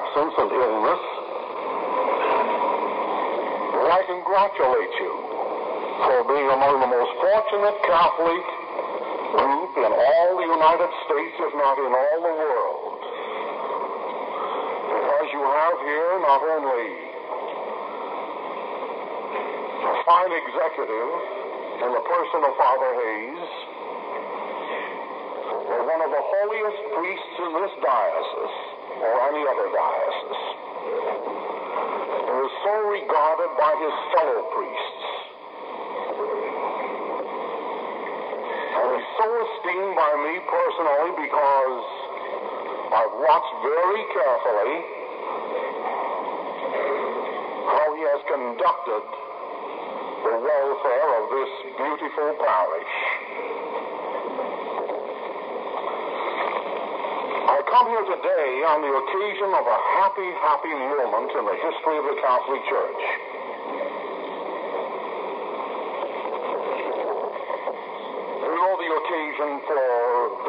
of absence and illness, I congratulate you for being among the most fortunate Catholic group in all the United States, if not in all the world. Because you have here not only a fine executive in the person of Father Hayes, but one of the holiest priests in this diocese or any other diocese, who is so regarded by his fellow priests. And he's so esteemed by me personally because I've watched very carefully how he has conducted the welfare of this beautiful parish. I come here today on the occasion of a happy, happy moment in the history of the Catholic Church. You know the occasion for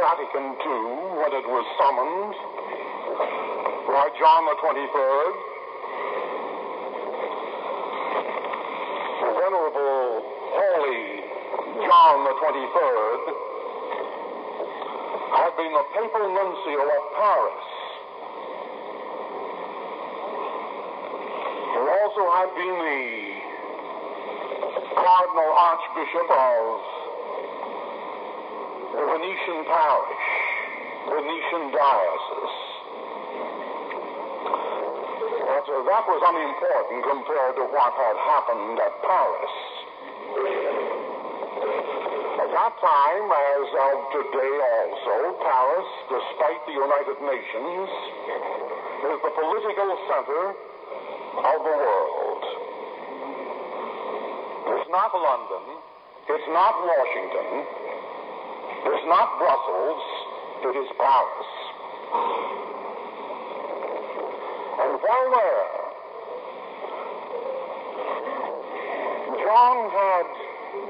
Vatican II when it was summoned by John the 23rd. The Venerable Holy John the 23rd had been the papal nuncio of Paris. He also had been the Cardinal Archbishop of the Venetian parish, Venetian diocese. But uh, that was unimportant compared to what had happened at Paris. At that time, as of today also, Paris, despite the United Nations, is the political center of the world. It's not London. It's not Washington. It's not Brussels. It is Paris. And while there, John had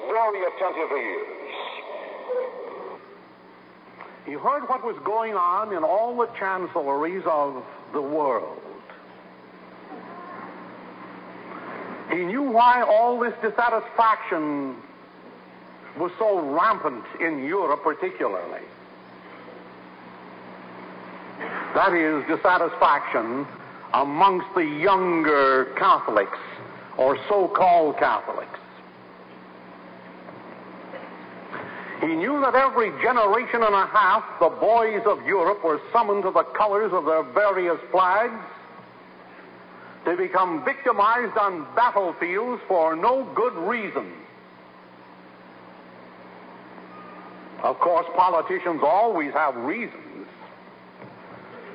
very attentive ears. He heard what was going on in all the chancelleries of the world. He knew why all this dissatisfaction was so rampant in Europe, particularly. That is, dissatisfaction amongst the younger Catholics, or so called Catholics. He knew that every generation and a half the boys of Europe were summoned to the colors of their various flags to become victimized on battlefields for no good reason. Of course, politicians always have reasons,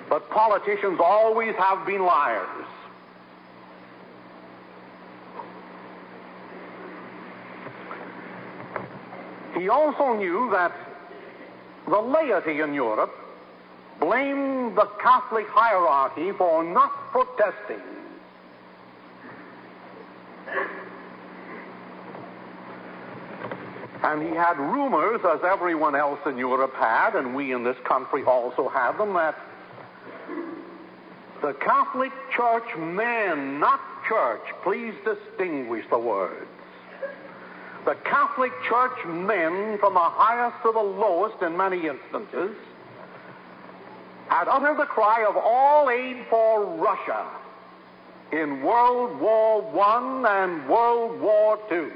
but politicians always have been liars. He also knew that the laity in Europe blamed the Catholic hierarchy for not protesting. And he had rumors, as everyone else in Europe had, and we in this country also had them, that the Catholic Church men, not church, please distinguish the words. The Catholic Church men, from the highest to the lowest in many instances, had uttered the cry of all aid for Russia in World War I and World War II.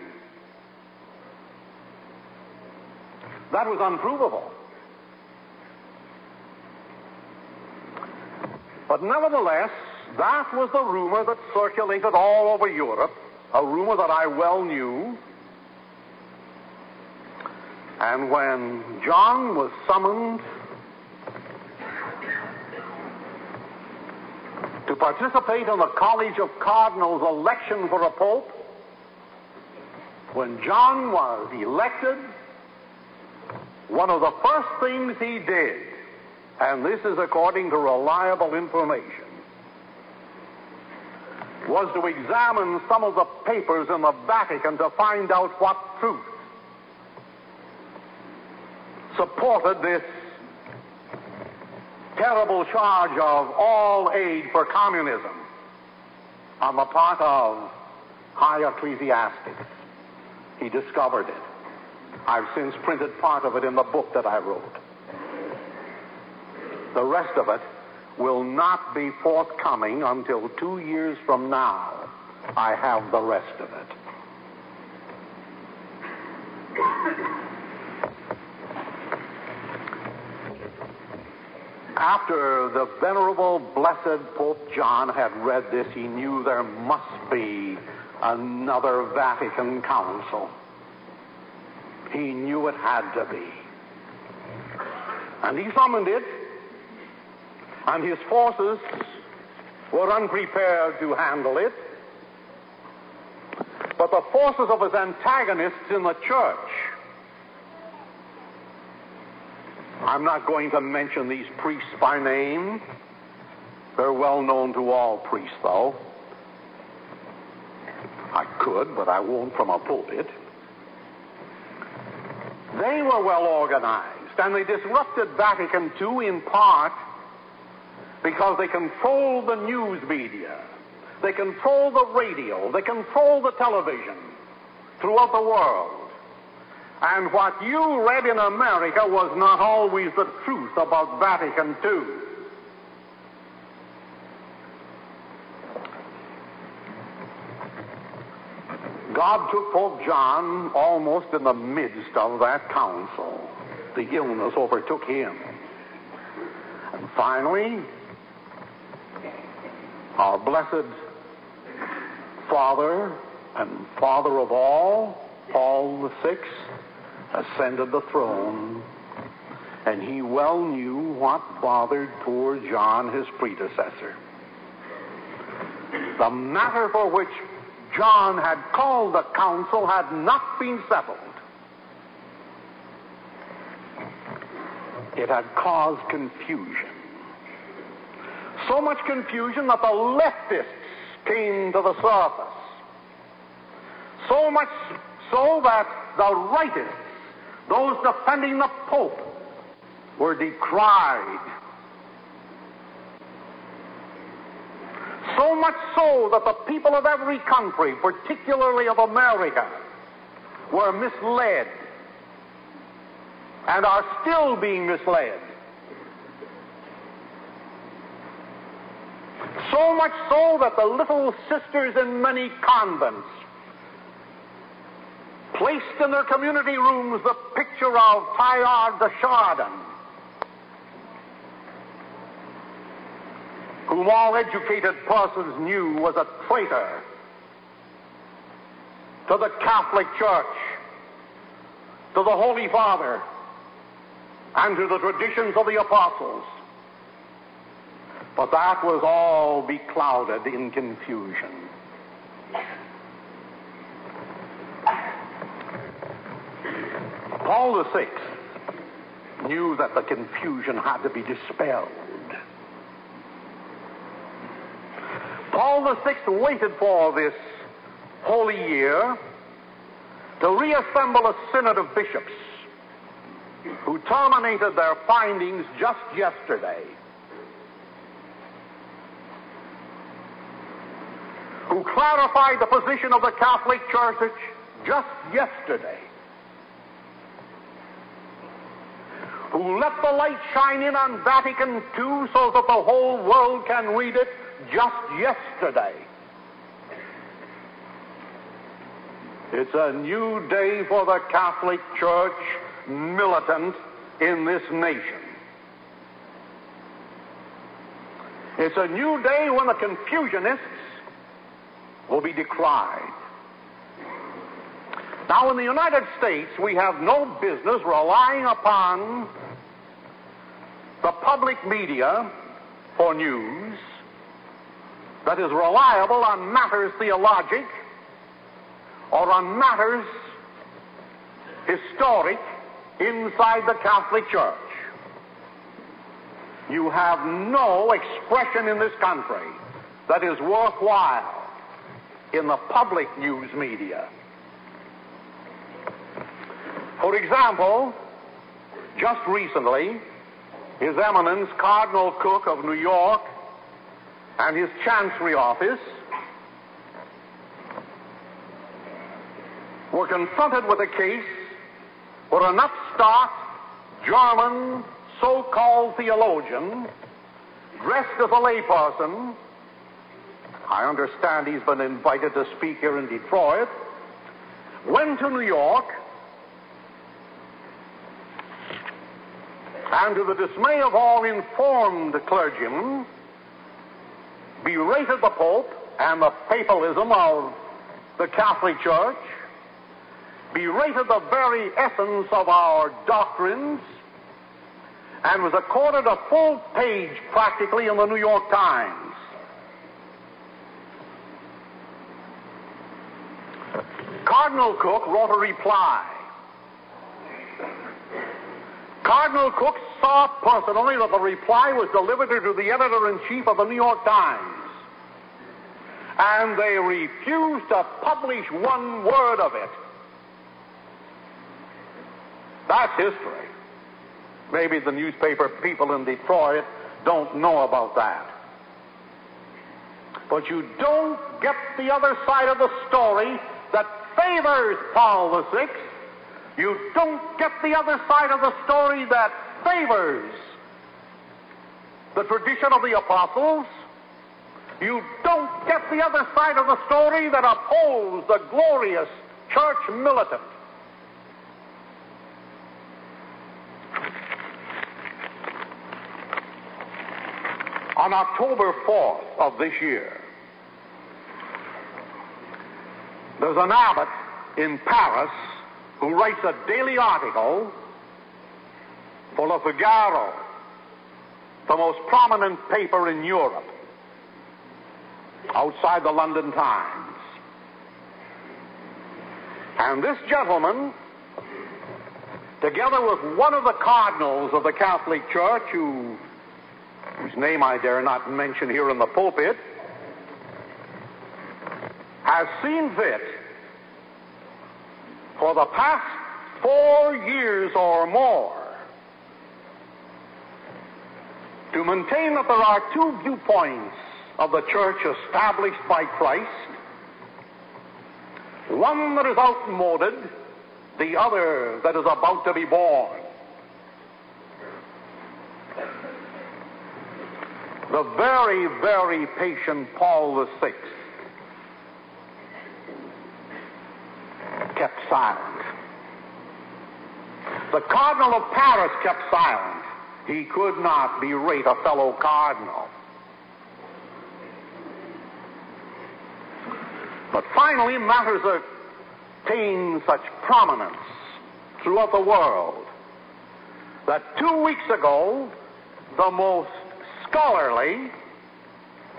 That was unprovable. But nevertheless, that was the rumor that circulated all over Europe, a rumor that I well knew. And when John was summoned to participate in the College of Cardinals election for a pope, when John was elected, one of the first things he did, and this is according to reliable information, was to examine some of the papers in the Vatican to find out what truth supported this terrible charge of all aid for communism on the part of high ecclesiastics. He discovered it. I've since printed part of it in the book that I wrote. The rest of it will not be forthcoming until two years from now. I have the rest of it. After the venerable blessed Pope John had read this, he knew there must be another Vatican Council. He knew it had to be. And he summoned it, and his forces were unprepared to handle it. But the forces of his antagonists in the church, I'm not going to mention these priests by name. They're well known to all priests, though. I could, but I won't from a pulpit. They were well organized, and they disrupted Vatican II in part because they controlled the news media, they controlled the radio, they controlled the television throughout the world. And what you read in America was not always the truth about Vatican II. God took Pope John almost in the midst of that council. The illness overtook him. And finally, our blessed Father and Father of all, Paul VI, ascended the throne, and he well knew what bothered poor John, his predecessor. The matter for which John had called the council had not been settled. It had caused confusion. So much confusion that the leftists came to the surface. So much so that the rightists, those defending the Pope, were decried. So much so that the people of every country, particularly of America, were misled and are still being misled. So much so that the little sisters in many convents placed in their community rooms the picture of Teilhard de Chardin, whom all educated persons knew was a traitor to the Catholic Church, to the Holy Father, and to the traditions of the apostles. But that was all beclouded in confusion. Paul VI knew that the confusion had to be dispelled. Paul VI waited for this holy year to reassemble a synod of bishops who terminated their findings just yesterday. Who clarified the position of the Catholic Church just yesterday. Who let the light shine in on Vatican II so that the whole world can read it just yesterday. It's a new day for the Catholic Church militant in this nation. It's a new day when the confusionists will be decried. Now, in the United States, we have no business relying upon the public media for news that is reliable on matters theologic or on matters historic inside the Catholic Church. You have no expression in this country that is worthwhile in the public news media. For example, just recently, His Eminence Cardinal Cooke of New York and his Chancery office were confronted with a case where an upstart German so-called theologian dressed as a layperson I understand he's been invited to speak here in Detroit, went to New York, and to the dismay of all informed clergymen, berated the Pope and the papalism of the Catholic Church, berated the very essence of our doctrines, and was accorded a full page practically in the New York Times. Cardinal Cooke wrote a reply. Cardinal Cooke saw personally that the reply was delivered to the editor in chief of the New York Times. And they refused to publish one word of it. That's history. Maybe the newspaper people in Detroit don't know about that. But you don't get the other side of the story that favors Paul VI. You don't get the other side of the story that favors the tradition of the apostles. You don't get the other side of the story that upholds the glorious church militant. On October 4th of this year, There's an abbot in Paris who writes a daily article for Le Figaro, the most prominent paper in Europe, outside the London Times. And this gentleman, together with one of the cardinals of the Catholic Church, who, whose name I dare not mention here in the pulpit, has seen fit for the past four years or more to maintain that there are two viewpoints of the church established by Christ one that is outmoded, the other that is about to be born. The very, very patient Paul VI kept silent. The Cardinal of Paris kept silent. He could not berate a fellow cardinal. But finally, matters attained such prominence throughout the world that two weeks ago, the most scholarly,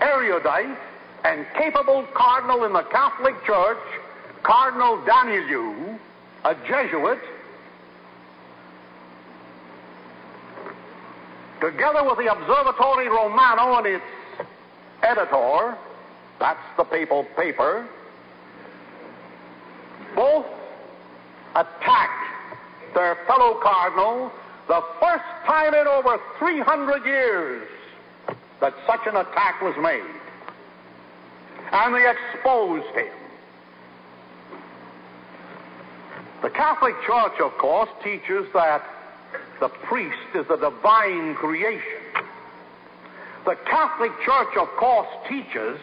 erudite, and capable cardinal in the Catholic Church Cardinal Danielou, a Jesuit, together with the Osservatore Romano and its editor, that's the papal paper, both attacked their fellow cardinal the first time in over 300 years that such an attack was made. And they exposed him. The Catholic Church, of course, teaches that the priest is a divine creation. The Catholic Church, of course, teaches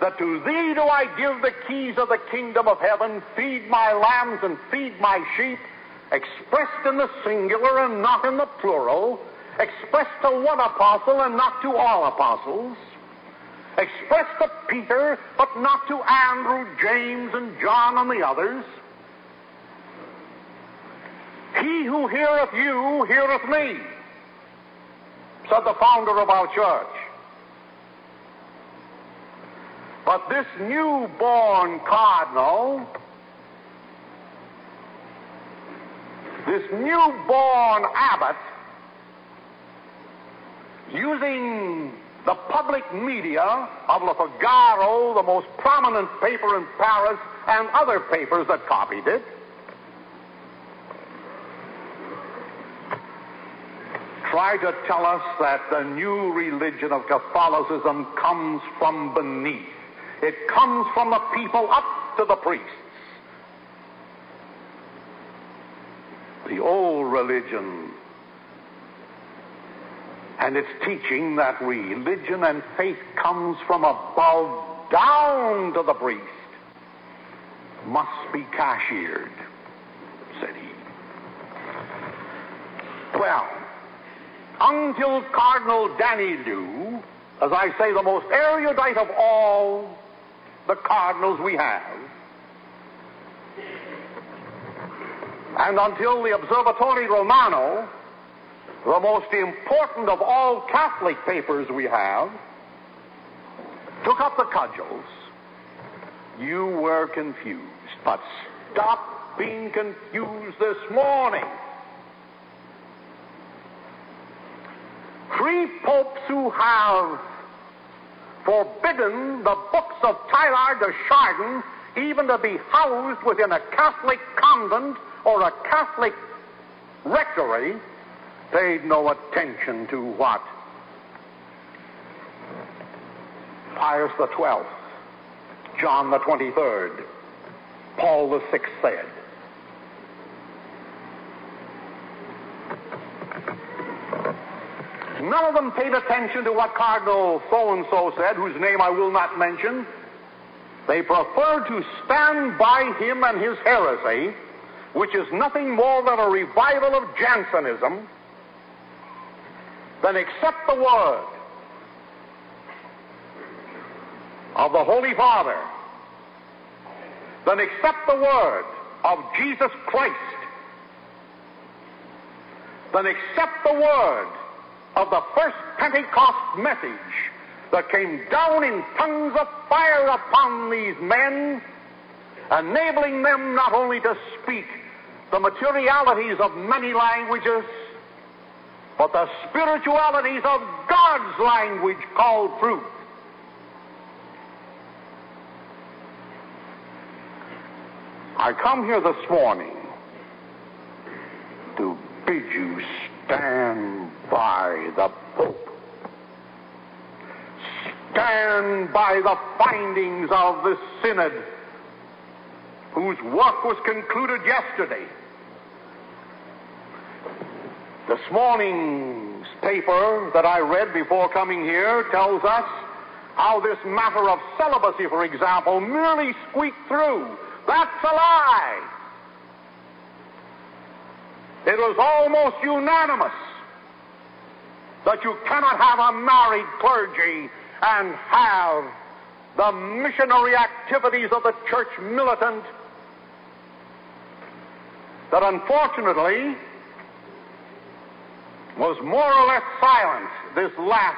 that to thee do I give the keys of the kingdom of heaven, feed my lambs and feed my sheep, expressed in the singular and not in the plural, expressed to one apostle and not to all apostles, expressed to Peter but not to Andrew, James, and John and the others, he who heareth you heareth me, said the founder of our church. But this newborn cardinal, this newborn abbot, using the public media of Le Figaro, the most prominent paper in Paris, and other papers that copied it, try to tell us that the new religion of Catholicism comes from beneath. It comes from the people up to the priests. The old religion and its teaching that religion and faith comes from above down to the priest must be cashiered, said he. Well, until Cardinal Danielou, as I say, the most erudite of all the cardinals we have, and until the Osservatore Romano, the most important of all Catholic papers we have, took up the cudgels, you were confused. But stop being confused this morning. Three popes who have forbidden the books of Teilhard de Chardin even to be housed within a Catholic convent or a Catholic rectory paid no attention to what Pius the Twelfth, John the Twenty-third, Paul the Sixth said. None of them paid attention to what Cardinal so and so said, whose name I will not mention. They preferred to stand by him and his heresy, which is nothing more than a revival of Jansenism, than accept the word of the Holy Father, than accept the word of Jesus Christ, than accept the word of the first Pentecost message that came down in tongues of fire upon these men, enabling them not only to speak the materialities of many languages, but the spiritualities of God's language called truth. I come here this morning to bid you stand by the Pope. Stand by the findings of the Synod, whose work was concluded yesterday. This morning's paper that I read before coming here tells us how this matter of celibacy, for example, merely squeaked through. That's a lie. It was almost unanimous that you cannot have a married clergy and have the missionary activities of the church militant that unfortunately was more or less silent this last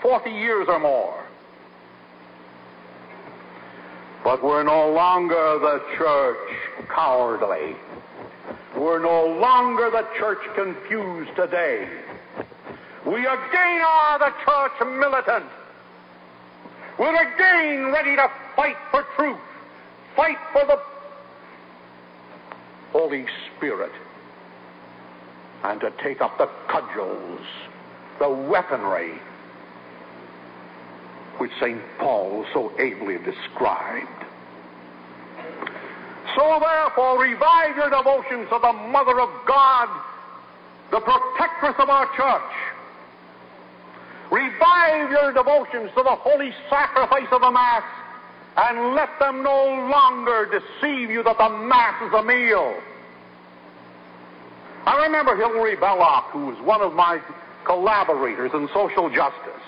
40 years or more. But we're no longer the church cowardly. We're no longer the church confused today. We again are the church militant. We're again ready to fight for truth, fight for the Holy Spirit, and to take up the cudgels, the weaponry, which St. Paul so ably described. So therefore, revive your devotions to the Mother of God, the protectress of our church. Revive your devotions to the holy sacrifice of the Mass, and let them no longer deceive you that the Mass is a meal. I remember Hilaire Belloc, who was one of my collaborators in social justice.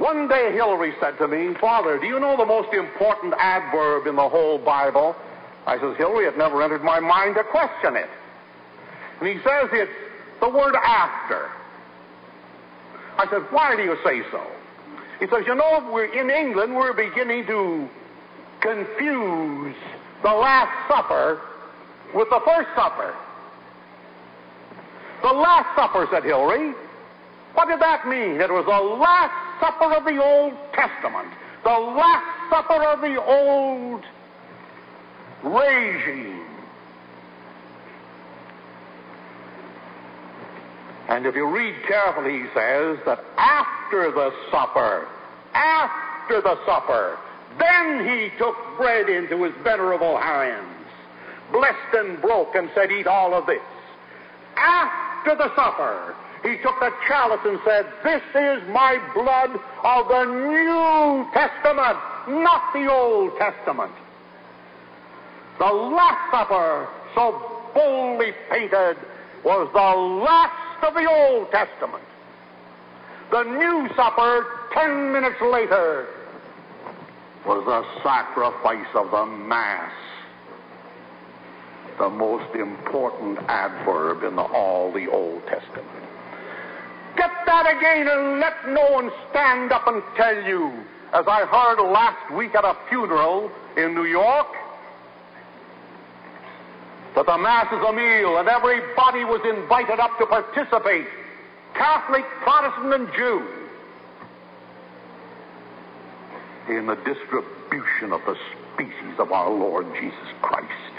One day Hilaire said to me, Father, do you know the most important adverb in the whole Bible? I says, Hilaire, it never entered my mind to question it. And he says it's the word after. I said, why do you say so? He says, you know, we're in England, we're beginning to confuse the Last Supper with the First Supper. The Last Supper, said Hilaire. What did that mean? It was the Last Supper of the Old Testament, the Last Supper of the old regime. And if you read carefully, he says that after the supper, after the supper, then he took bread into his venerable hands, blessed and broke, and said, Eat all of this. After the supper, he took the chalice and said, This is my blood of the New Testament, not the Old Testament. The Last Supper, so boldly painted, was the last of the Old Testament. The New Supper, ten minutes later, was the sacrifice of the Mass, the most important adverb in the, all the Old Testament. That again and let no one stand up and tell you, as I heard last week at a funeral in New York, that the Mass is a meal and everybody was invited up to participate Catholic, Protestant, and Jew in the distribution of the species of our Lord Jesus Christ.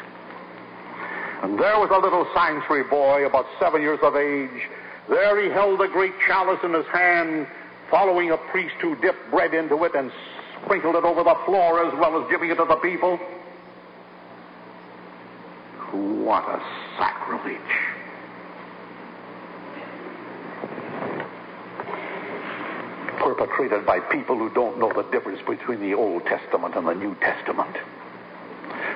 And there was a little sanctuary boy, about seven years of age. There he held a great chalice in his hand, following a priest who dipped bread into it and sprinkled it over the floor as well as giving it to the people. What a sacrilege. Perpetrated by people who don't know the difference between the Old Testament and the New Testament.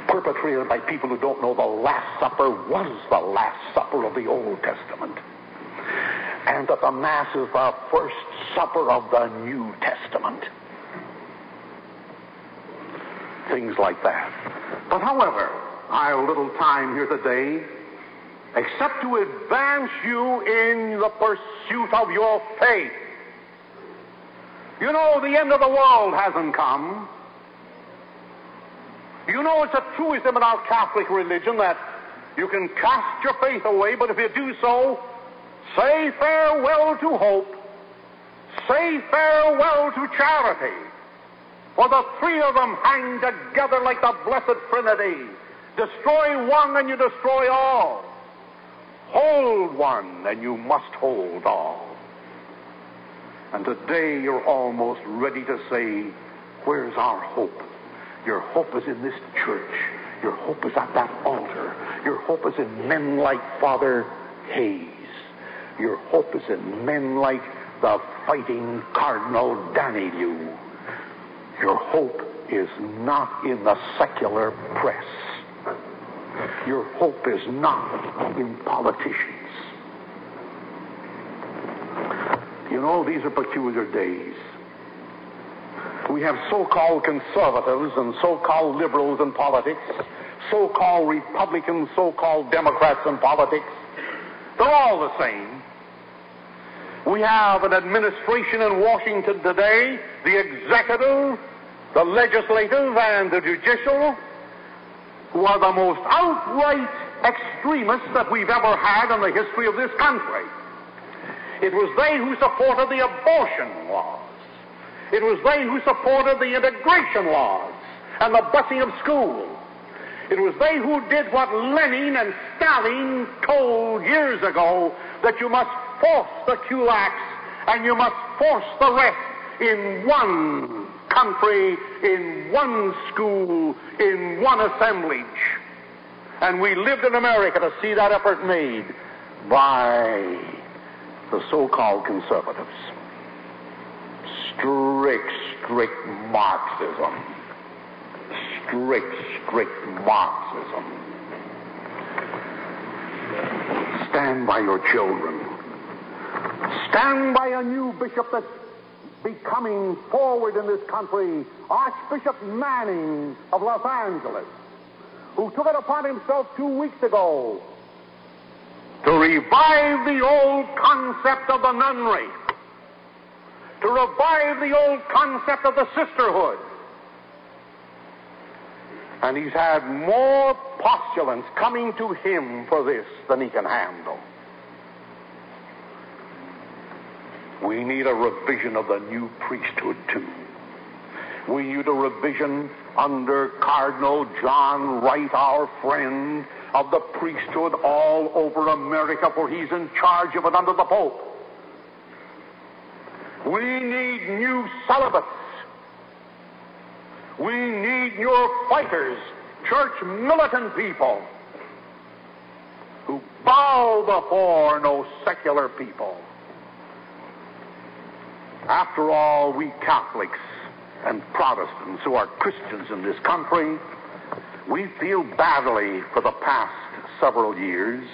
Perpetrated by people who don't know the Last Supper was the Last Supper of the Old Testament. And that the Mass is the first supper of the New Testament. Things like that. But however, I have little time here today except to advance you in the pursuit of your faith. You know, the end of the world hasn't come. You know, it's a truism in our Catholic religion that you can cast your faith away, but if you do so, say farewell to hope, say farewell to charity. For the three of them hang together like the Blessed Trinity. Destroy one and you destroy all. Hold one and you must hold all. And today you're almost ready to say, Where's our hope? Your hope is in this church. Your hope is at that altar. Your hope is in men like Father Hayes. Your hope is in men like the fighting Cardinal Danielou. Your hope is not in the secular press. Your hope is not in politicians. You know, these are peculiar days. We have so-called conservatives and so-called liberals in politics, so-called Republicans, so-called Democrats in politics. They're all the same. We have an administration in Washington today, the executive, the legislative, and the judicial, who are the most outright extremists that we've ever had in the history of this country. It was they who supported the abortion laws. It was they who supported the integration laws and the busing of schools. It was they who did what Lenin and Stalin told years ago that you must force the kulaks and you must force the rest in one country, in one school, in one assemblage. And we lived in America to see that effort made by the so-called conservatives. Strict, strict Marxism. Strict, strict Marxism. Stand by your children. Stand by a new bishop that's becoming forward in this country, Archbishop Manning of Los Angeles, who took it upon himself two weeks ago to revive the old concept of the nunnery, to revive the old concept of the sisterhood. And he's had more postulants coming to him for this than he can handle. We need a revision of the new priesthood, too. We need a revision under Cardinal John Wright, our friend, of the priesthood all over America, for he's in charge of it under the Pope. We need new celibates. We need your fighters, church militant people who bow before no secular people. After all, we Catholics and Protestants who are Christians in this country, we feel badly for the past several years.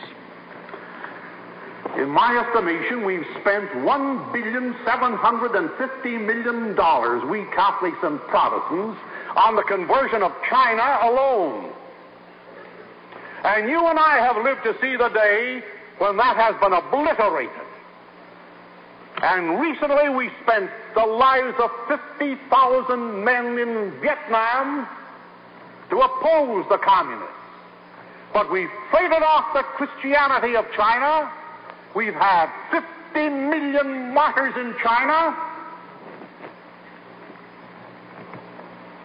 In my estimation, we've spent one billion seven hundred and fifty million dollars, we Catholics and Protestants, on the conversion of China alone. And you and I have lived to see the day when that has been obliterated. And recently we spent the lives of 50,000 men in Vietnam to oppose the communists. But we've traded off the Christianity of China. We've had 50 million martyrs in China.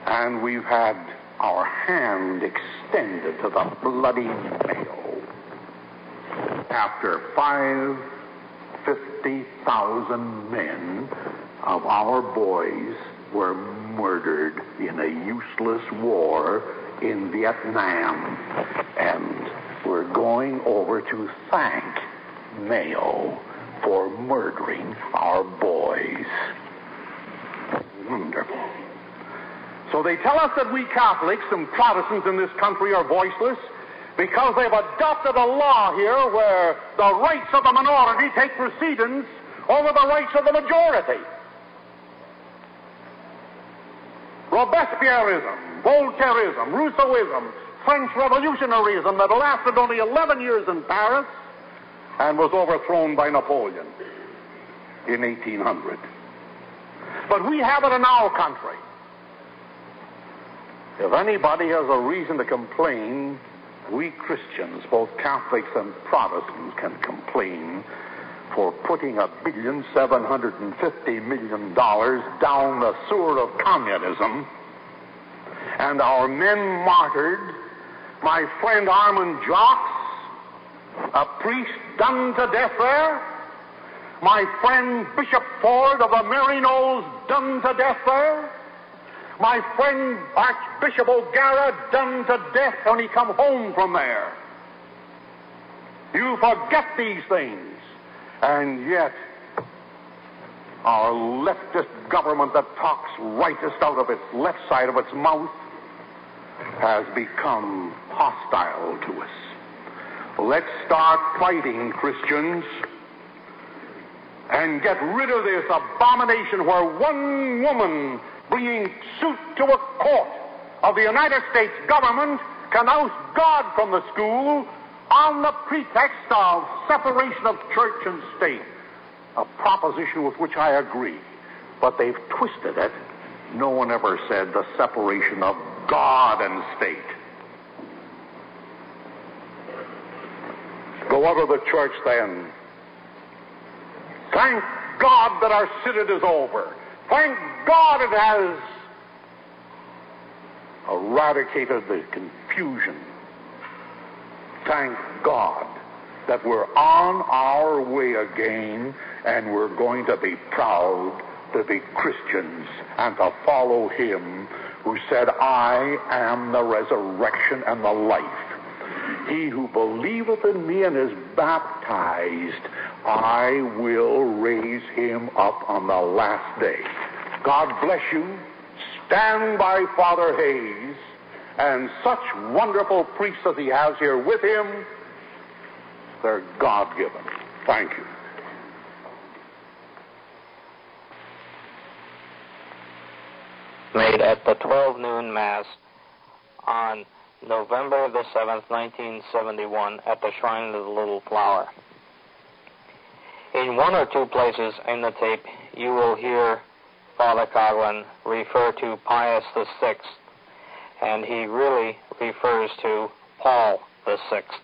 And we've had our hand extended to the bloody Mao. After five, fifty thousand men of our boys were murdered in a useless war in Vietnam. And we're going over to thank Mao for murdering our boys. Wonderful. So they tell us that we Catholics and Protestants in this country are voiceless because they've adopted a law here where the rights of the minority take precedence over the rights of the majority. Robespierreism, Voltaireism, Rousseauism, French revolutionaryism that lasted only 11 years in Paris and was overthrown by Napoleon in 1800. But we have it in our country. If anybody has a reason to complain, we Christians, both Catholics and Protestants, can complain for putting a billion seven hundred and fifty million dollars down the sewer of communism. And our men martyred, my friend Armand Jacques, a priest done to death there, my friend Bishop Ford of the Maryknoll done to death there, my friend Archbishop O'Gara done to death when he come home from there. You forget these things, and yet our leftist government that talks rightest out of its left side of its mouth has become hostile to us. Let's start fighting, Christians, and get rid of this abomination where one woman bringing suit to a court of the United States government can oust God from the school on the pretext of separation of church and state. A proposition with which I agree. But they've twisted it. No one ever said the separation of God and state. Go of the church then. Thank God that our synod is over. Thank God it has eradicated the confusion. Thank God that we're on our way again and we're going to be proud to be Christians and to follow Him who said, I am the resurrection and the life. He who believeth in me and is baptized, I will raise him up on the last day. God bless you. Stand by Father Hayes and such wonderful priests as he has here with him. They're God given. Thank you. Made at the 12 noon Mass on November the 7th, 1971, at the Shrine of the Little Flower. In one or two places in the tape, you will hear Father Coughlin refer to Pius the Sixth, and he really refers to Paul the Sixth.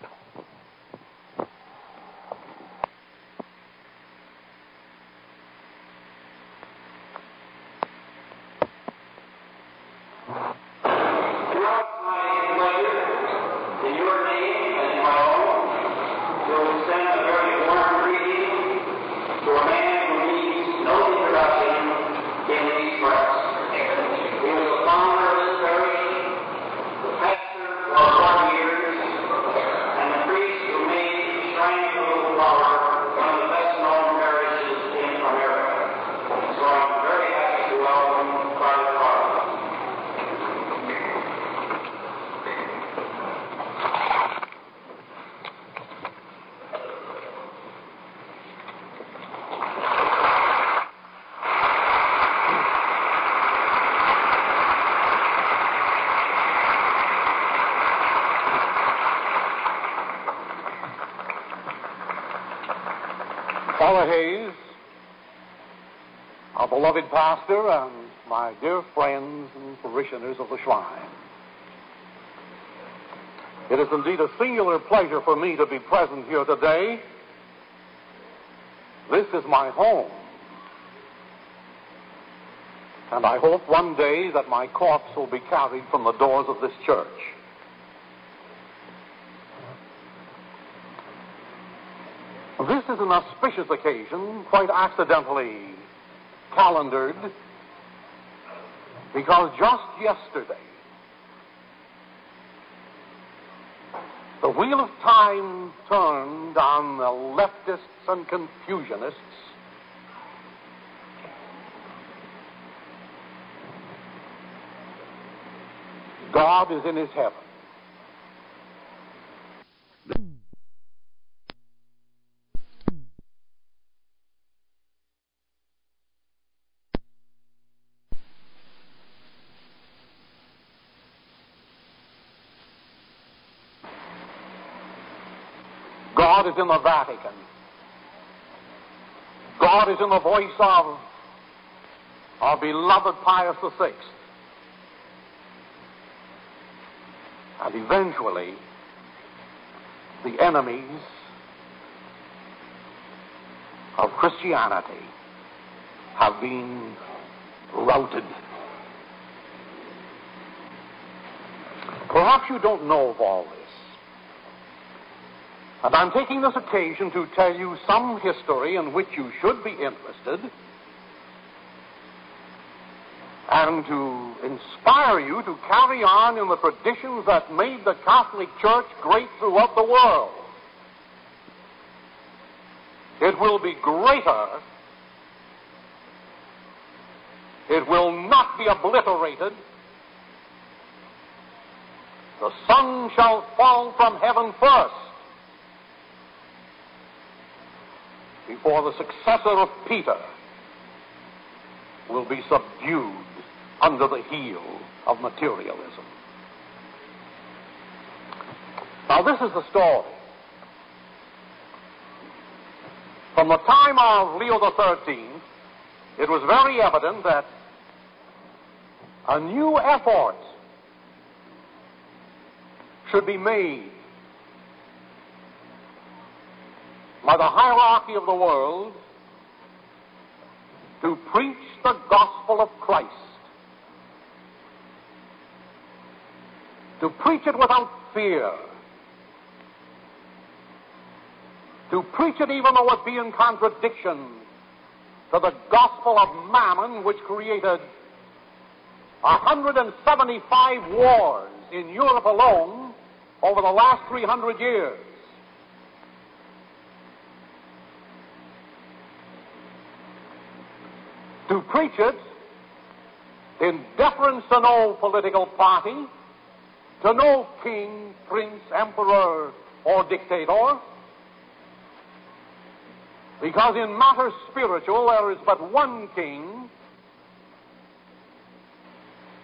Beloved pastor and my dear friends and parishioners of the shrine. It is indeed a singular pleasure for me to be present here today. This is my home. And I hope one day that my corpse will be carried from the doors of this church. This is an auspicious occasion, quite accidentally calendared, because just yesterday, the wheel of time turned on the leftists and confusionists God is in his heaven. God is in the Vatican. God is in the voice of our beloved Pius VI. And eventually, the enemies of Christianity have been routed. Perhaps you don't know of all this. And I'm taking this occasion to tell you some history in which you should be interested and to inspire you to carry on in the traditions that made the Catholic Church great throughout the world. It will be greater. It will not be obliterated. The sun shall fall from heaven first before the successor of Peter will be subdued under the heel of materialism. Now, this is the story. From the time of Leo XIII, it was very evident that a new effort should be made by the hierarchy of the world to preach the gospel of Christ. To preach it without fear. To preach it even though it be in contradiction to the gospel of mammon which created 175 wars in Europe alone over the last 300 years. To preach it in deference to no political party, to no king, prince, emperor, or dictator. Because in matters spiritual, there is but one king,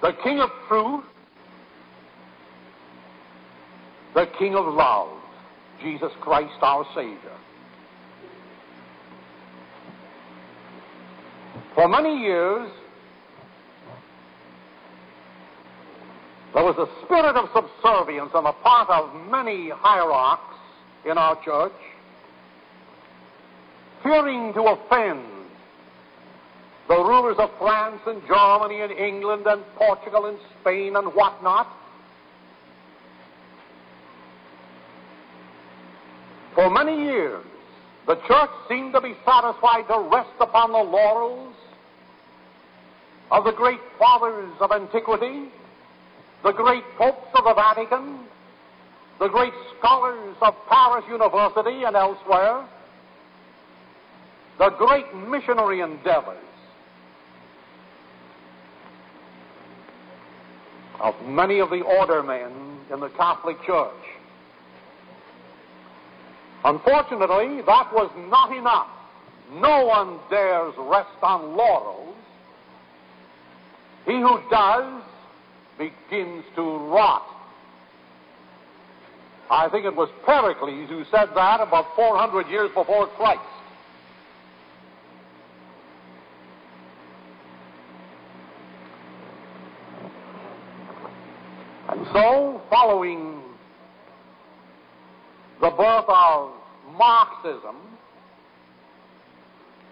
the king of truth, the king of love, Jesus Christ our Savior. For many years, there was a spirit of subservience on the part of many hierarchs in our church, fearing to offend the rulers of France and Germany and England and Portugal and Spain and whatnot. For many years, the church seemed to be satisfied to rest upon the laurels of the great fathers of antiquity, the great popes of the Vatican, the great scholars of Paris University and elsewhere, the great missionary endeavors of many of the order men in the Catholic Church. Unfortunately, that was not enough. No one dares rest on laurels he who does begins to rot. I think it was Pericles who said that about 400 years before Christ. And so, following the birth of Marxism,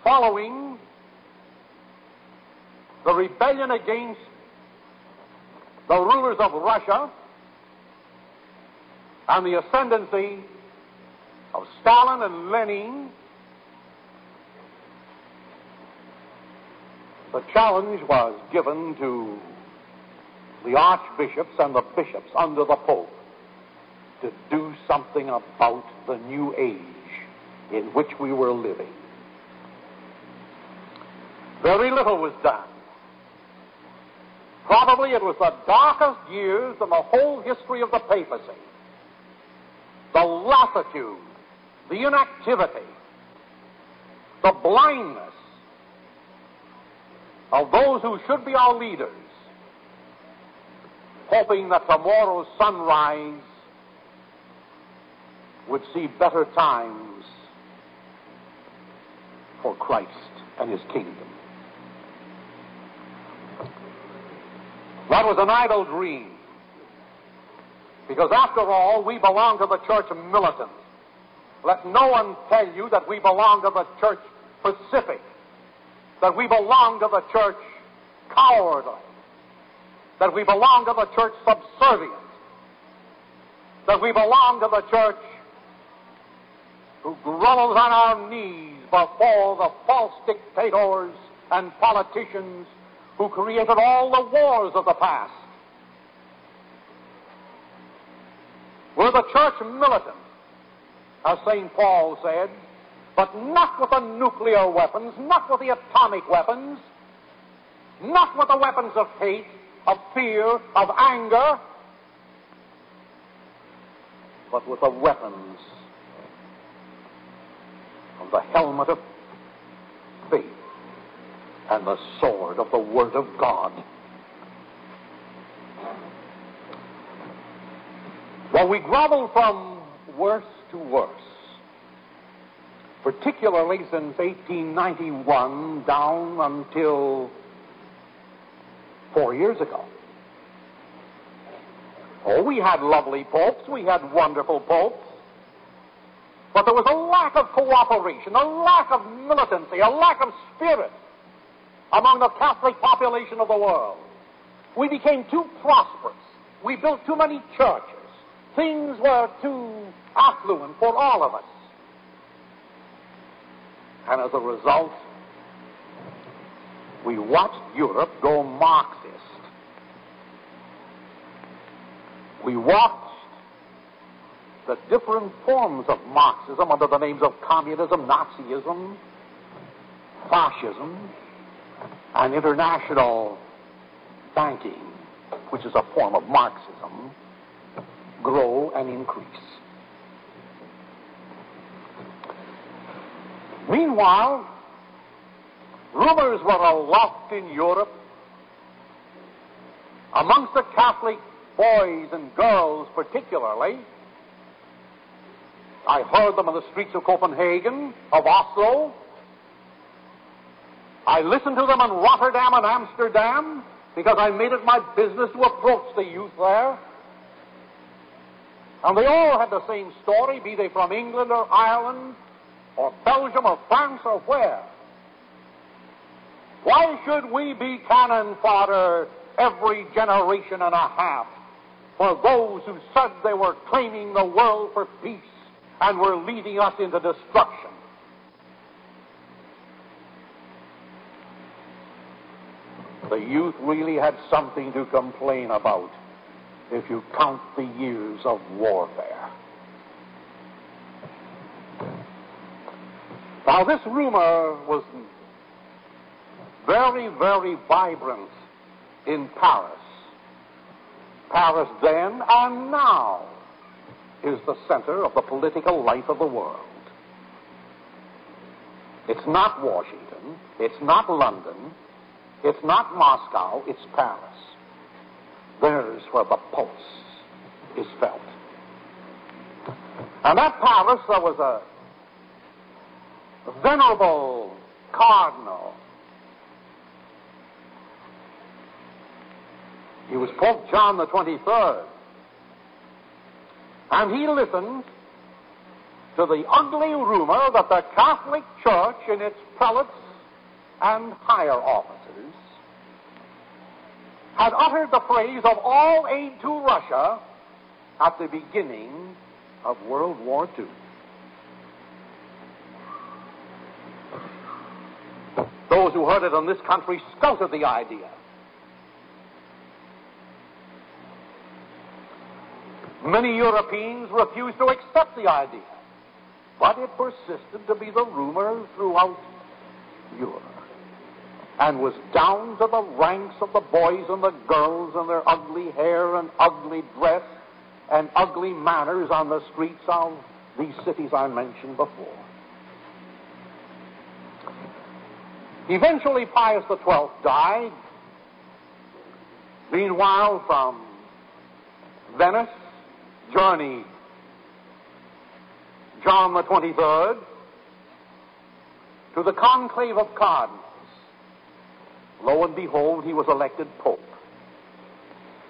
following the rebellion against the rulers of Russia and the ascendancy of Stalin and Lenin, the challenge was given to the archbishops and the bishops under the Pope to do something about the new age in which we were living. Very little was done. Probably it was the darkest years in the whole history of the papacy. The lassitude, the inactivity, the blindness of those who should be our leaders, hoping that tomorrow's sunrise would see better times for Christ and his kingdom. That was an idle dream. Because after all, we belong to the church militant. Let no one tell you that we belong to the church pacific, that we belong to the church cowardly, that we belong to the church subservient, that we belong to the church who grovels on our knees before the false dictators and politicians who created all the wars of the past. We're the church militant, as St. Paul said, but not with the nuclear weapons, not with the atomic weapons, not with the weapons of hate, of fear, of anger, but with the weapons of the helmet of faith and the sword of the Word of God. Well, we grovel from worse to worse, particularly since 1891 down until four years ago. Oh, we had lovely popes, we had wonderful popes, but there was a lack of cooperation, a lack of militancy, a lack of spirit among the Catholic population of the world. We became too prosperous. We built too many churches. Things were too affluent for all of us. And as a result, we watched Europe go Marxist. We watched the different forms of Marxism under the names of communism, Nazism, fascism, and international banking, which is a form of Marxism, grow and increase. Meanwhile, rumors were aloft in Europe amongst the Catholic boys and girls, particularly. I heard them in the streets of Copenhagen, of Oslo. I listened to them in Rotterdam and Amsterdam because I made it my business to approach the youth there. And they all had the same story, be they from England or Ireland or Belgium or France or where. Why should we be cannon fodder every generation and a half for those who said they were claiming the world for peace and were leading us into destruction? The youth really had something to complain about if you count the years of warfare. Now, this rumor was very, very vibrant in Paris. Paris then and now is the center of the political life of the world. It's not Washington, it's not London, it's not Moscow, it's Paris. There's where the pulse is felt. And at Paris, there was a venerable cardinal. He was Pope John the 23rd. And he listened to the ugly rumor that the Catholic Church, in its prelates and higher officers, had uttered the phrase of all aid to Russia at the beginning of World War II. Those who heard it in this country scouted the idea. Many Europeans refused to accept the idea, but it persisted to be the rumor throughout Europe and was down to the ranks of the boys and the girls and their ugly hair and ugly dress and ugly manners on the streets of these cities I mentioned before. Eventually, Pius XII died. Meanwhile, from Venice, journeyed John the 23rd to the conclave of cardinals. Lo and behold, he was elected pope.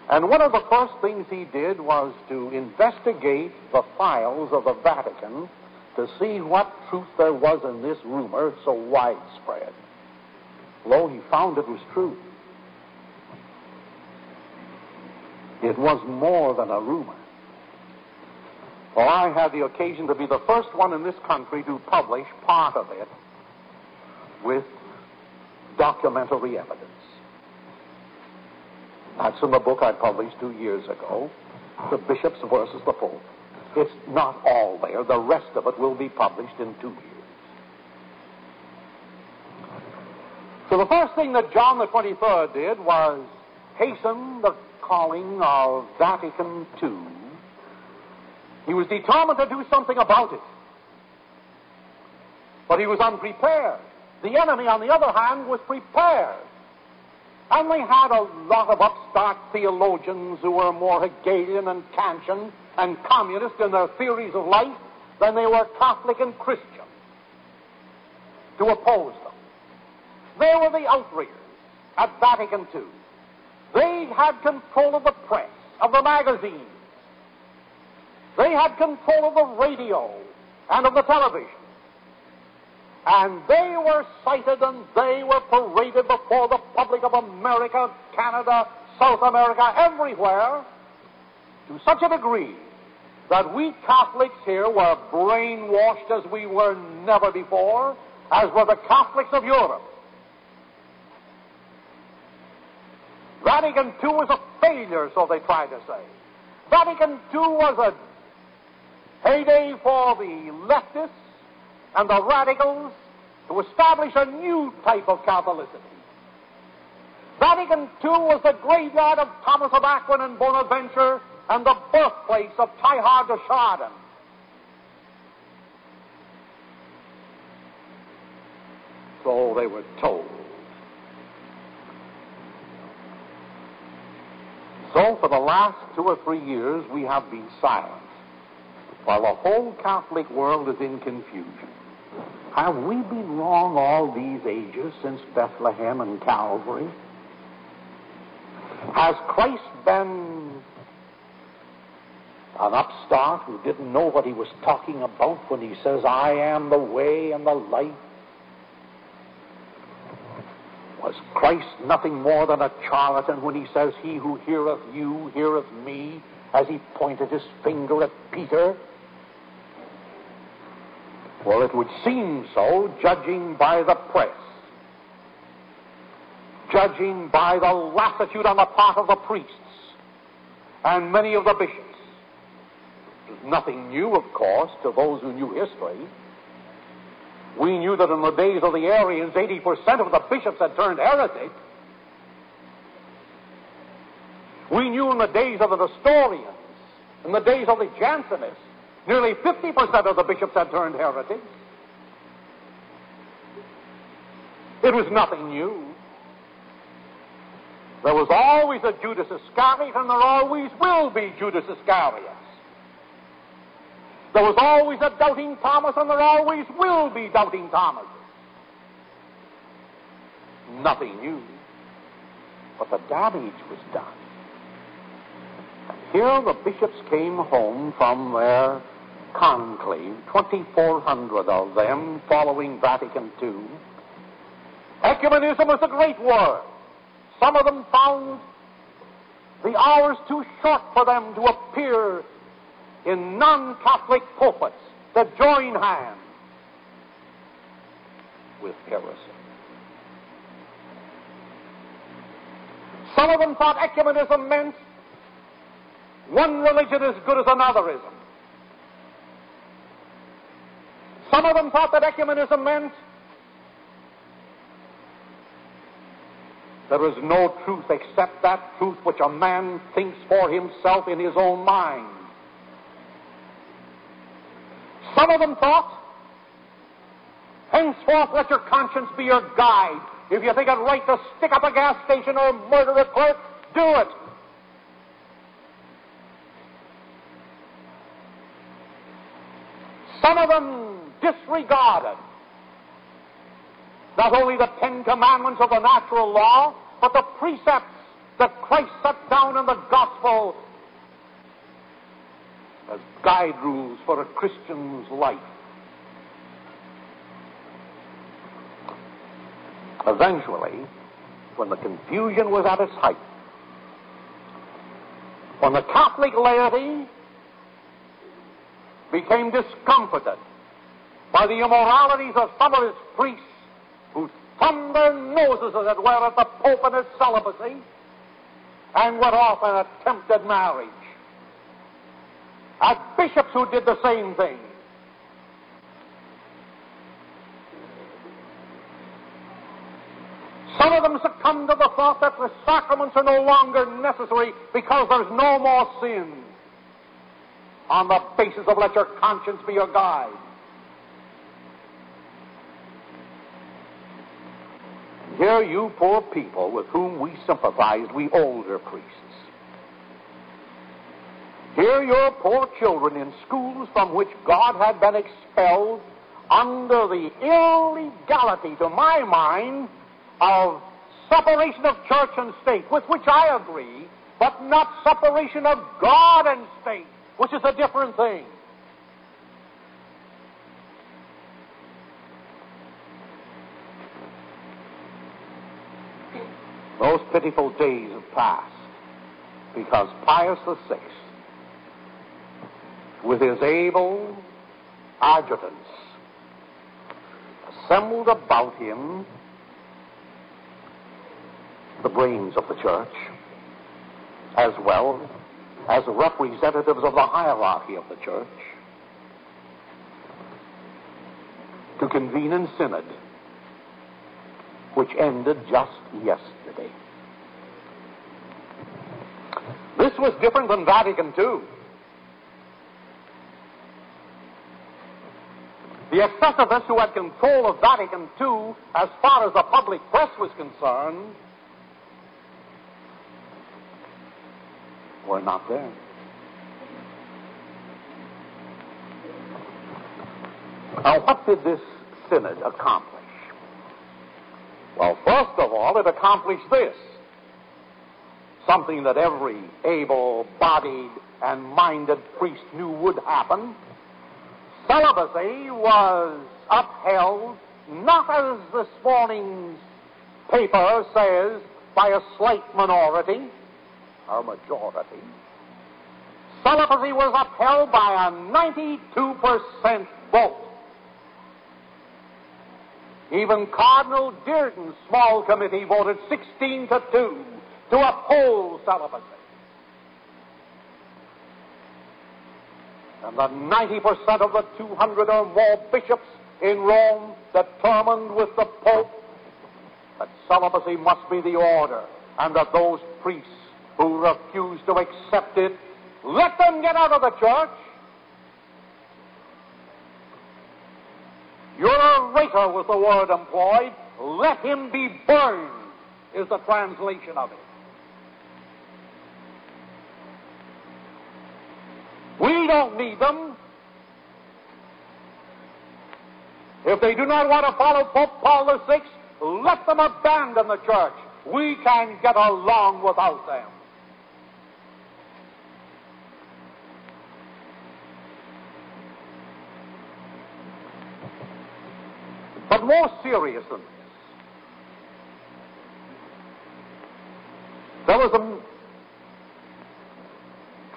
And one of the first things he did was to investigate the files of the Vatican to see what truth there was in this rumor so widespread. Lo, he found it was true. It was more than a rumor. Well, I had the occasion to be the first one in this country to publish part of it with documentary evidence. That's in the book I published two years ago, The Bishops versus the Pope. It's not all there. The rest of it will be published in two years. So the first thing that John the 23rd did was hasten the calling of Vatican II. He was determined to do something about it. But he was unprepared. The enemy, on the other hand, was prepared. And they had a lot of upstart theologians who were more Hegelian and Kantian and communist in their theories of life than they were Catholic and Christian to oppose them. They were the outriders at Vatican II. They had control of the press, of the magazines. They had control of the radio and of the television. And they were cited and they were paraded before the public of America, Canada, South America, everywhere, to such a degree that we Catholics here were brainwashed as we were never before, as were the Catholics of Europe. Vatican II was a failure, so they tried to say. Vatican II was a heyday for the leftists and the radicals to establish a new type of Catholicity. Vatican II was the graveyard of Thomas of Aquin and Bonaventure and the birthplace of Teilhard de Chardin. So they were told. So for the last two or three years we have been silent while the whole Catholic world is in confusion. Have we been wrong all these ages since Bethlehem and Calvary? Has Christ been an upstart who didn't know what he was talking about when he says, I am the way and the life? Was Christ nothing more than a charlatan when he says, He who heareth you heareth me, as he pointed his finger at Peter? Well, it would seem so, judging by the press, judging by the lassitude on the part of the priests and many of the bishops. Nothing new, of course, to those who knew history. We knew that in the days of the Arians, 80% of the bishops had turned heretic. We knew in the days of the Nestorians, in the days of the Jansenists, Nearly 50% of the bishops had turned heretics. It was nothing new. There was always a Judas Iscariot, and there always will be Judas Iscariots. There was always a doubting Thomas, and there always will be doubting Thomases. Nothing new. But the damage was done. And Here the bishops came home from their conclave, 2,400 of them following Vatican II. Ecumenism was a great word. Some of them found the hours too short for them to appear in non Catholic pulpits to join hands with heresy. Some of them thought ecumenism meant one religion as good as anotherism. Some of them thought that ecumenism meant there is no truth except that truth which a man thinks for himself in his own mind. Some of them thought, henceforth let your conscience be your guide. If you think it right to stick up a gas station or murder a clerk, do it. Some of them disregarded not only the Ten Commandments of the natural law, but the precepts that Christ set down in the gospel as guide rules for a Christian's life. Eventually, when the confusion was at its height, when the Catholic laity became discomfited by the immoralities of some of his priests who thumbed their noses, as it were, at the Pope and his celibacy and went off and attempted marriage. At bishops who did the same thing. Some of them succumbed to the thought that the sacraments are no longer necessary because there's no more sin on the basis of let your conscience be your guide. Here, you poor people with whom we sympathized, we older priests. Here, your poor children in schools from which God had been expelled under the illegality, to my mind, of separation of church and state, with which I agree, but not separation of God and state which is a different thing. Those pitiful days have passed because Pius VI, with his able adjutants, assembled about him the brains of the church, as well as representatives of the hierarchy of the church to convene in synod, which ended just yesterday. This was different than Vatican II. The excessivists who had control of Vatican II, as far as the public press was concerned, were not there. Now, what did this synod accomplish? Well, first of all, it accomplished this something that every able bodied and minded priest knew would happen. Celibacy was upheld not as this morning's paper says by a slight minority, our majority, celibacy was upheld by a 92% vote. Even Cardinal Dearden's small committee voted 16 to 2 to uphold celibacy. And the 90% of the 200 or more bishops in Rome determined with the Pope that celibacy must be the order and that those priests who refuse to accept it, let them get out of the church. Iurator was the word employed. Let him be burned is the translation of it. We don't need them. If they do not want to follow Pope Paul VI, let them abandon the church. We can get along without them. But more serious than this, there was a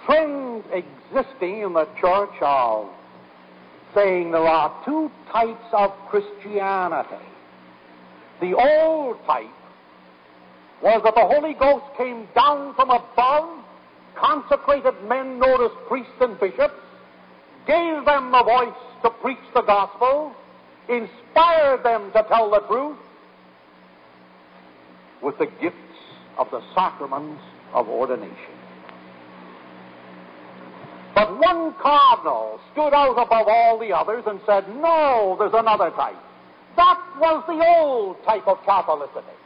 trend existing in the church of saying there are two types of Christianity. The old type was that the Holy Ghost came down from above, consecrated men known as priests and bishops, gave them the voice to preach the gospel, inspired them to tell the truth with the gifts of the sacraments of ordination. But one cardinal stood out above all the others and said, No, there's another type. That was the old type of Catholicity.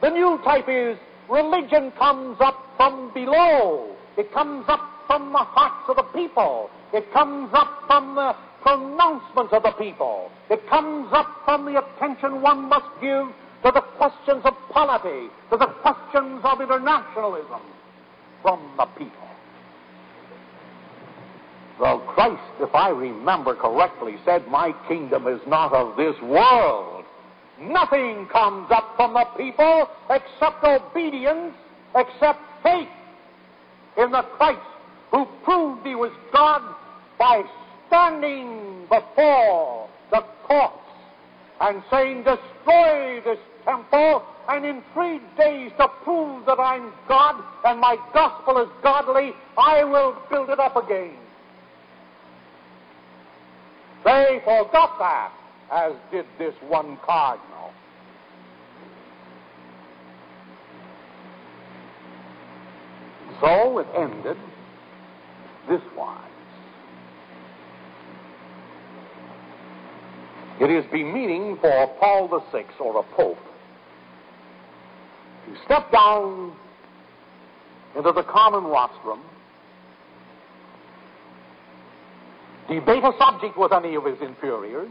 The new type is religion comes up from below. It comes up from the hearts of the people. It comes up from the pronouncements of the people. It comes up from the attention one must give to the questions of polity, to the questions of internationalism from the people. Well, Christ, if I remember correctly, said, My kingdom is not of this world. Nothing comes up from the people except obedience, except faith in the Christ who proved he was God by standing before the courts and saying, Destroy this temple, and in three days to prove that I'm God and my gospel is godly, I will build it up again. They forgot that, as did this one cardinal. So it ended this wise. It is bemeaning for Paul VI or a pope to step down into the common rostrum debate a subject with any of his inferiors,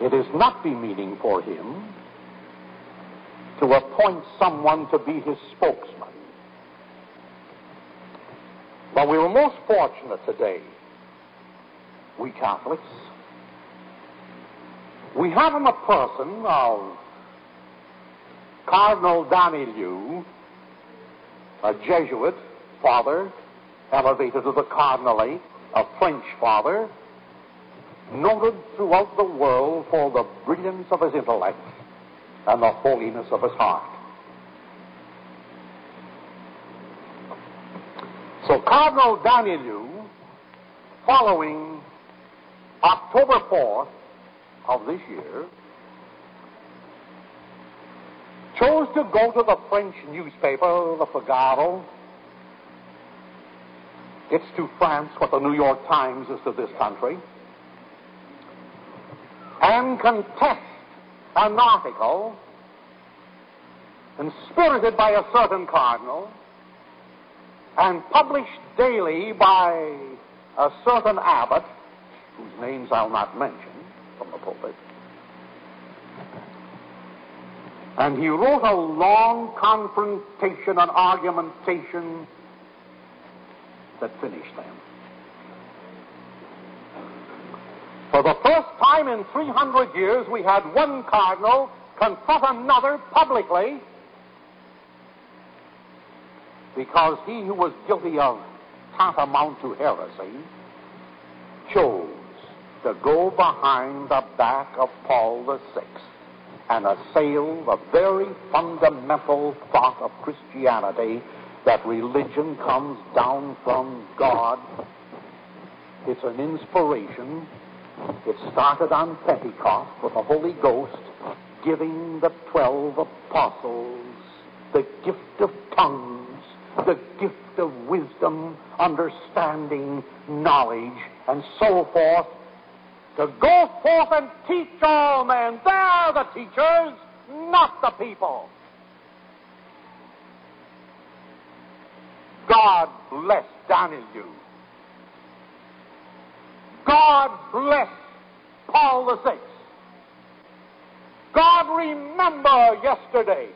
it is not bemeaning for him to appoint someone to be his spokesman. But we were most fortunate today, we Catholics. We have in the person of Cardinal Daniélou, a Jesuit father, elevated to the cardinalate, a French father, noted throughout the world for the brilliance of his intellect and the holiness of his heart. So Cardinal Daniélou, following October 4th of this year, chose to go to the French newspaper, Le Figaro. It's to France what the New York Times is to this country. And contest an article inspirited by a certain cardinal and published daily by a certain abbot, whose names I'll not mention from the pulpit. And he wrote a long confrontation and argumentation that finished them. For the first time in 300 years, we had one cardinal confront another publicly because he who was guilty of tantamount to heresy chose to go behind the back of Paul VI and assail the very fundamental thought of Christianity that religion comes down from God. It's an inspiration. It started on Pentecost with the Holy Ghost giving the twelve apostles the gift of tongues, the gift of wisdom, understanding, knowledge, and so forth to go forth and teach all men. They're the teachers, not the people. God bless Daniélou. God bless Paul VI. God remember yesterday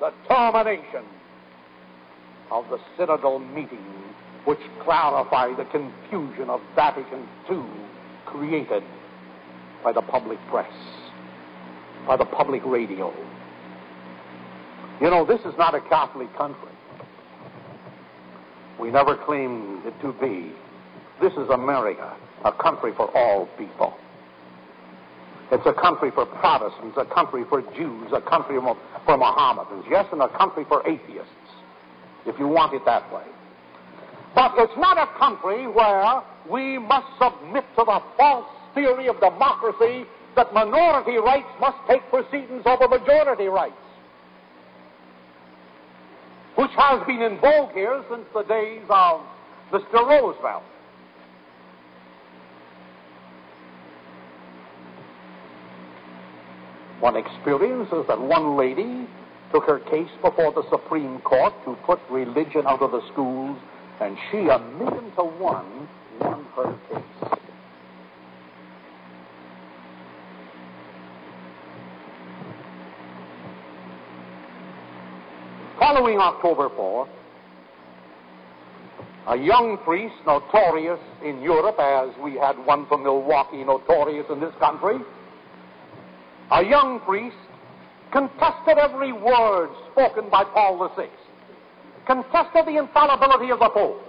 the termination of the synodal meeting which clarify the confusion of Vatican II created by the public press, by the public radio. You know, this is not a Catholic country. We never claimed it to be. This is America, a country for all people. It's a country for Protestants, a country for Jews, a country for Mohammedans, yes, and a country for atheists, if you want it that way. But it's not a country where we must submit to the false theory of democracy that minority rights must take precedence over majority rights, which has been in vogue here since the days of Mr. Roosevelt. One experience is that one lady took her case before the Supreme Court to put religion out of the schools, and she, a million to one, won her case. Following October 4, a young priest notorious in Europe, as we had one from Milwaukee notorious in this country, a young priest contested every word spoken by Paul VI, contested the infallibility of the Pope,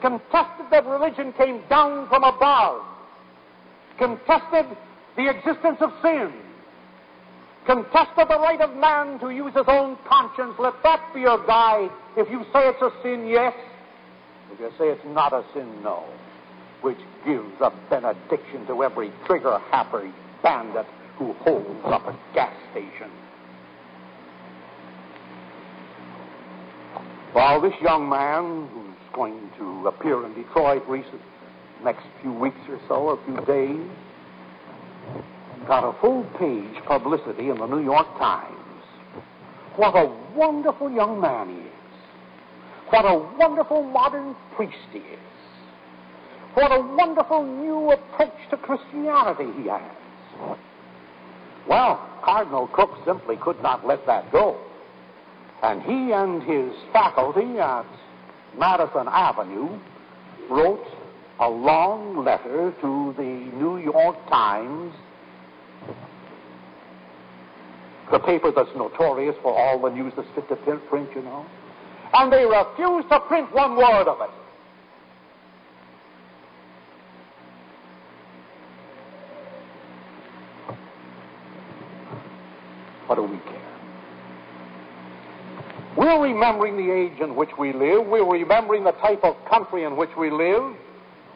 contested that religion came down from above, contested the existence of sin, contested the right of man to use his own conscience. Let that be your guide. If you say it's a sin, yes. If you say it's not a sin, no. Which gives a benediction to every trigger happy bandit who holds up a gas station. Well, this young man who's going to appear in Detroit recent next few weeks or so, a few days, got a full page publicity in the New York Times. What a wonderful young man he is. What a wonderful modern priest he is. What a wonderful new approach to Christianity he has. Well, Cardinal Cooke simply could not let that go. And he and his faculty at Madison Avenue wrote a long letter to the New York Times, the paper that's notorious for all the news that's fit to print, you know. And they refused to print one word of it. What do we care? We're remembering the age in which we live. We're remembering the type of country in which we live.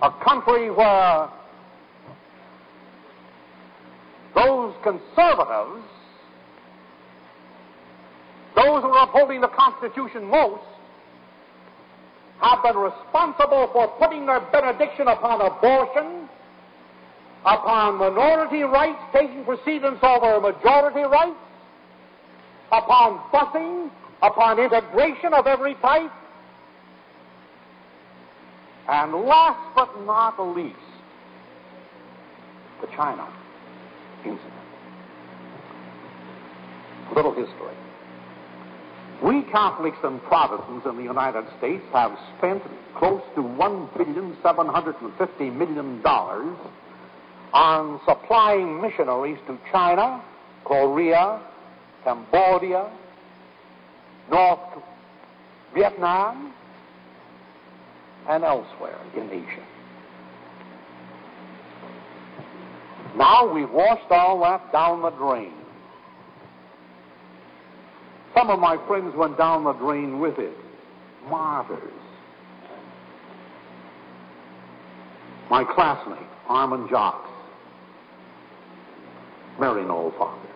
A country where those conservatives, those who are upholding the Constitution most, have been responsible for putting their benediction upon abortion, upon minority rights taking precedence over majority rights, upon busing, upon integration of every type. And last but not least, the China incident. A little history. We Catholics and Protestants in the United States have spent close to $1,750 million on supplying missionaries to China, Korea, Cambodia, North Vietnam, and elsewhere in Asia. Now we've washed all that down the drain. Some of my friends went down the drain with it. Martyrs. My classmate, Armand Jacques, Maryknoll father.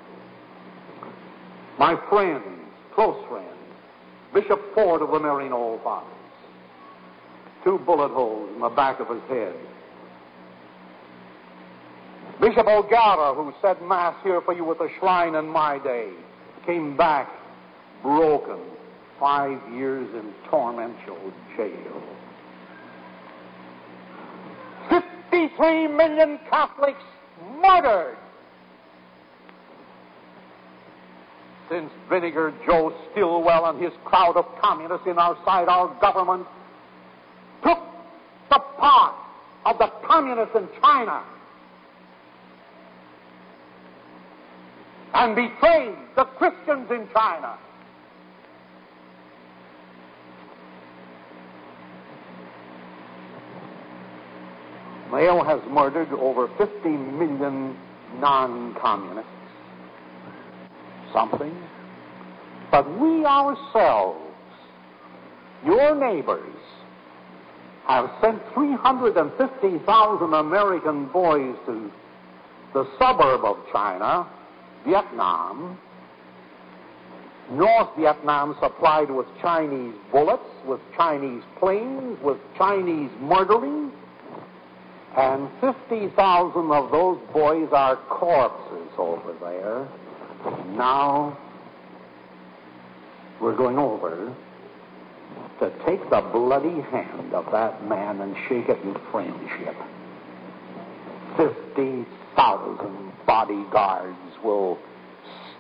My friends, close friends, Bishop Ford of the Maryknoll Fathers. Two bullet holes in the back of his head. Bishop O'Gara, who said Mass here for you at the shrine in my day, came back broken, five years in tormental jail. 53 million Catholics murdered since Vinegar Joe Stilwell and his crowd of communists in our side, our government, took the part of the communists in China and betrayed the Christians in China. Mao has murdered over 50 million non-communists. Something. But we ourselves, your neighbors, have sent 350,000 American boys to the suburb of China, Vietnam. North Vietnam supplied with Chinese bullets, with Chinese planes, with Chinese murdering. And 50,000 of those boys are corpses over there. Now, we're going over to take the bloody hand of that man and shake it in friendship. 50,000 bodyguards will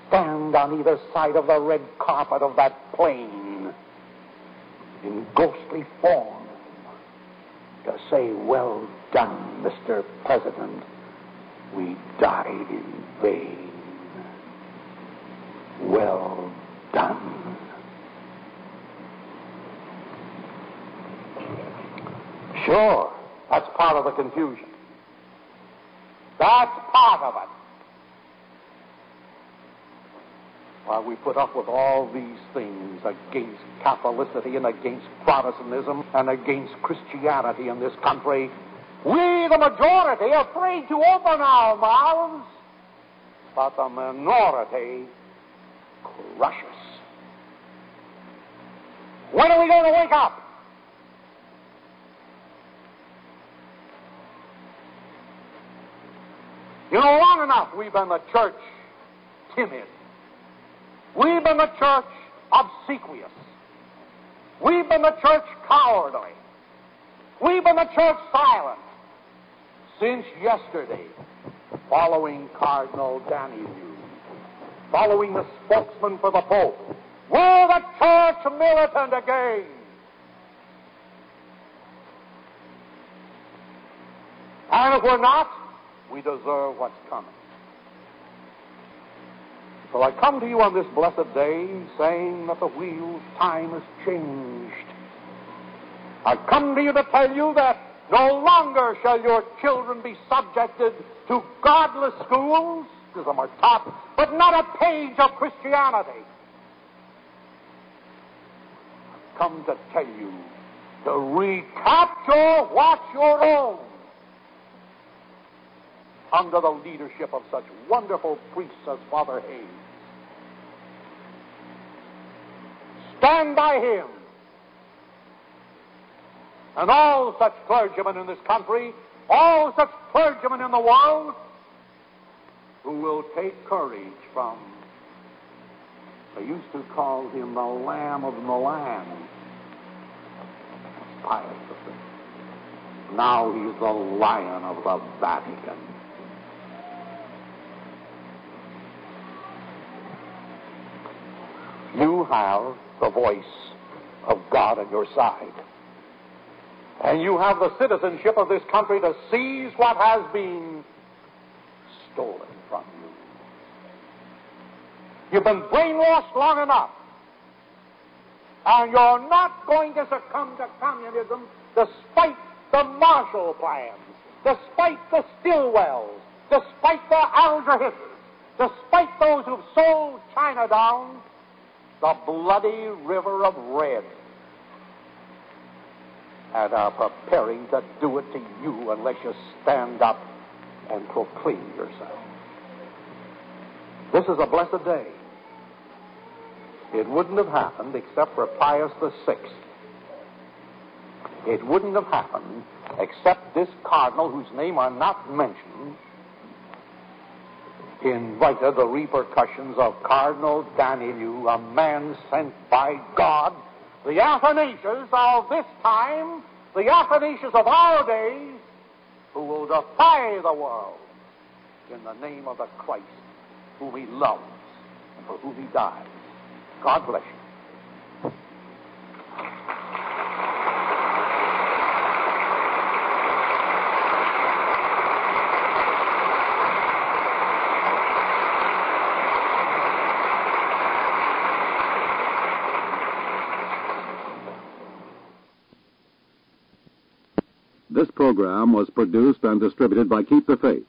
stand on either side of the red carpet of that plane in ghostly form to say, Well done, Mr. President. We died in vain. Well done. Sure, that's part of the confusion. That's part of it. While we put up with all these things against Catholicity and against Protestantism and against Christianity in this country, we, the majority, are afraid to open our mouths, but the minority crush us. When are we going to wake up? You know, long enough we've been the church timid. We've been the church obsequious. We've been the church cowardly. We've been the church silent. Since yesterday, following Cardinal Daniélou, following the spokesman for the Pope, we're the church militant again. And if we're not, we deserve what's coming. So I come to you on this blessed day saying that the wheel's time has changed. I come to you to tell you that no longer shall your children be subjected to godless schools, them are taught, but not a page of Christianity. I've come to tell you to recapture what's your own under the leadership of such wonderful priests as Father Hayes. Stand by him. And all such clergymen in this country, all such clergymen in the world, who will take courage from, they used to call him the Lamb of Milan. Pius V. Now he's the Lion of the Vatican. You have the voice of God on your side. And you have the citizenship of this country to seize what has been stolen from you. You've been brainwashed long enough. And you're not going to succumb to communism despite the Marshall Plans, despite the Stilwells, despite the Alger despite those who've sold China down the bloody river of red and are preparing to do it to you unless you stand up and proclaim yourself. This is a blessed day. It wouldn't have happened except for Pius VI. It wouldn't have happened except this cardinal, whose name are not mentioned, invited the repercussions of Cardinal Daniélou, a man sent by God, the Athanasius of this time, the Athanasius of our days, who will defy the world in the name of the Christ whom he loves and for whom he dies. God bless you. This program was produced and distributed by Keep the Faith.